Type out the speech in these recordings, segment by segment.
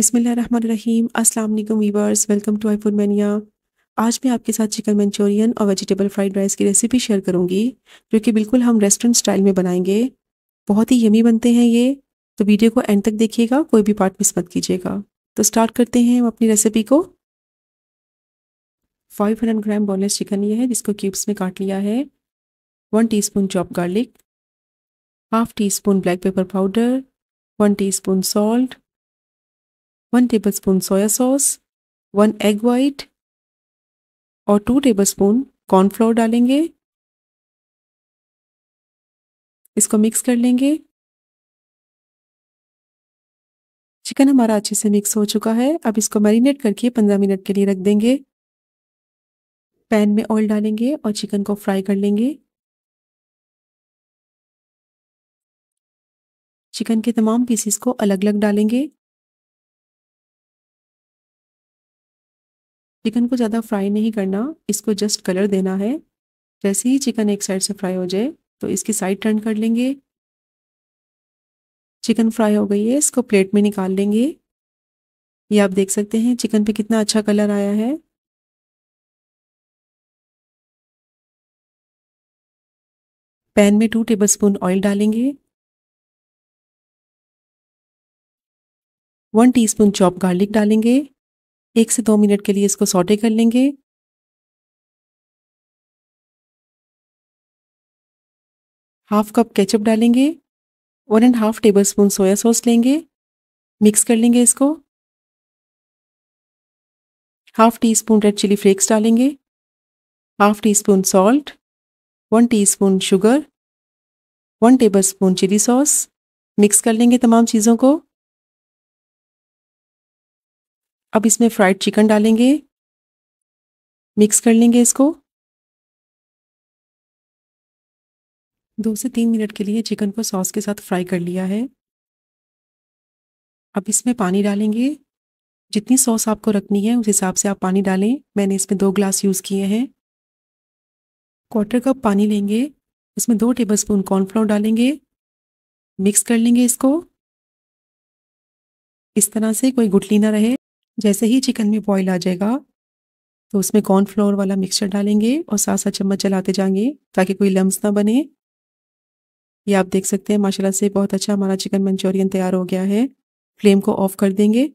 बिसमीम अस्सलाम वालेकुम viewers, welcome to I Food Mania आज मैं आपके साथ चिकन मंचूरियन और वेजिटेबल फ्राइड राइस की रेसिपी शेयर करूँगी, जो कि बिल्कुल हम रेस्टोरेंट स्टाइल में बनाएँगे। बहुत ही यमी बनते हैं ये तो वीडियो को एंड तक देखिएगा, कोई भी पार्ट मिस मत कीजिएगा। तो स्टार्ट करते हैं हम अपनी रेसिपी को। 500 ग्राम बोनलेस चिकन ये है, जिसको क्यूब्स में काट लिया है। One teaspoon chop garlic half teaspoon black pepper powder one teaspoon salt one tablespoon soya sauce one egg white और टू टेबल स्पून कॉर्नफ्लोर डालेंगे। इसको मिक्स कर लेंगे। चिकन हमारा अच्छे से मिक्स हो चुका है। अब इसको मैरिनेट करके पंद्रह मिनट के लिए रख देंगे। पैन में ऑयल डालेंगे और चिकन को फ्राई कर लेंगे। चिकन के तमाम पीसेस को अलग अलग डालेंगे। चिकन को ज़्यादा फ्राई नहीं करना, इसको जस्ट कलर देना है। जैसे ही चिकन एक साइड से फ्राई हो जाए तो इसकी साइड टर्न कर लेंगे। चिकन फ्राई हो गई है, इसको प्लेट में निकाल लेंगे। ये आप देख सकते हैं, चिकन पे कितना अच्छा कलर आया है। पैन में टू टेबलस्पून ऑयल डालेंगे। वन टीस्पून चॉप गार्लिक डालेंगे। एक से दो मिनट के लिए इसको सॉटे कर लेंगे। हाफ़ कप केचप डालेंगे one and half tablespoon soya sauce लेंगे मिक्स कर लेंगे इसको। Half teaspoon red chilli flakes डालेंगे half teaspoon salt one teaspoon sugar one tablespoon chilli sauce mix कर लेंगे तमाम चीज़ों को। अब इसमें फ्राइड चिकन डालेंगे। मिक्स कर लेंगे इसको। दो से तीन मिनट के लिए चिकन को सॉस के साथ फ्राई कर लिया है। अब इसमें पानी डालेंगे। जितनी सॉस आपको रखनी है, उस हिसाब से आप पानी डालें। मैंने इसमें दो ग्लास यूज़ किए हैं। क्वार्टर कप पानी लेंगे। इसमें दो टेबलस्पून कॉर्नफ्लोर डालेंगे। मिक्स कर लेंगे इसको। इस तरह से कोई गुटली ना रहे। जैसे ही चिकन में बॉईल आ जाएगा तो उसमें कॉर्नफ्लोर वाला मिक्सचर डालेंगे और साथ साथ चम्मच चलाते जाएँगे ताकि कोई लम्स ना बने। ये आप देख सकते हैं, माशाल्लाह से बहुत अच्छा हमारा चिकन मंचूरियन तैयार हो गया है। फ्लेम को ऑफ़ कर देंगे।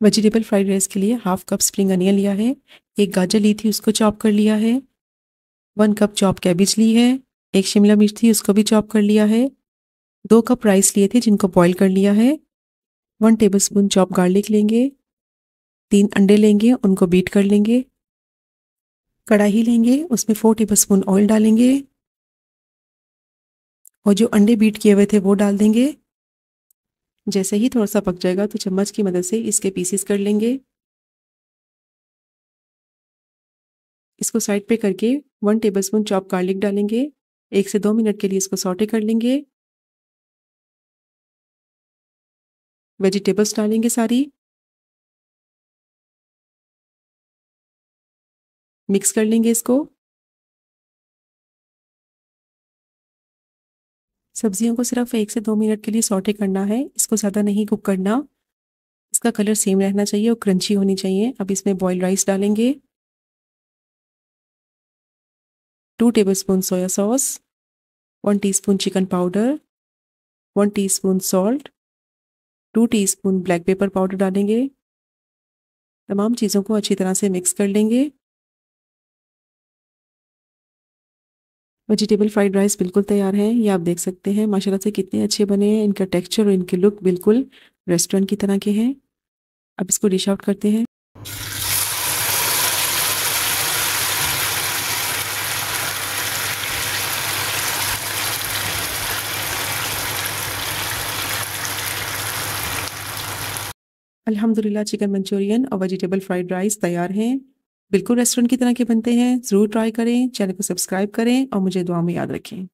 वेजिटेबल फ्राइड राइस के लिए हाफ़ कप स्प्रिंग अनियन लिया है, एक गाजर ली थी उसको चॉप कर लिया है वन कप चॉप कैबिज ली है, एक शिमला मिर्च थी उसको भी चॉप कर लिया है, दो कप राइस लिए थे जिनको बॉईल कर लिया है। वन टेबलस्पून चॉप गार्लिक लेंगे, तीन अंडे लेंगे, उनको बीट कर लेंगे, कढ़ाई लेंगे, उसमें फोर टेबलस्पून ऑयल डालेंगे, और जो अंडे बीट किए हुए थे वो डाल देंगे। जैसे ही थोड़ा सा पक जाएगा तो चम्मच की मदद से इसके पीसेस कर लेंगे। इसको साइड पे करके वन टेबलस्पून चॉप गार्लिक डालेंगे, एक से दो मिनट के लिए इसको सॉटे कर लेंगे। वेजिटेबल्स डालेंगे सारी। मिक्स कर लेंगे इसको। सब्जियों को सिर्फ़ एक से दो मिनट के लिए सॉटे करना है। इसको ज़्यादा नहीं कुक करना। इसका कलर सेम रहना चाहिए और क्रंची होनी चाहिए। अब इसमें बॉयल राइस डालेंगे। Two tablespoon soya sauce, one teaspoon chicken powder, one teaspoon salt two teaspoon black pepper powder डालेंगे। तमाम चीज़ों को अच्छी तरह से मिक्स कर लेंगे। वेजिटेबल फ्राइड राइस बिल्कुल तैयार है। ये आप देख सकते हैं, माशाल्लाह से कितने अच्छे बने हैं। इनका टेक्सचर और इनके लुक बिल्कुल रेस्टोरेंट की तरह के हैं। अब इसको डिश आउट करते हैं। अल्हम्दुलिल्लाह, चिकन मंचूरियन और वेजिटेबल फ्राइड राइस तैयार हैं। बिल्कुल रेस्टोरेंट की तरह के बनते हैं। ज़रूर ट्राई करें, चैनल को सब्सक्राइब करें और मुझे दुआ में याद रखें।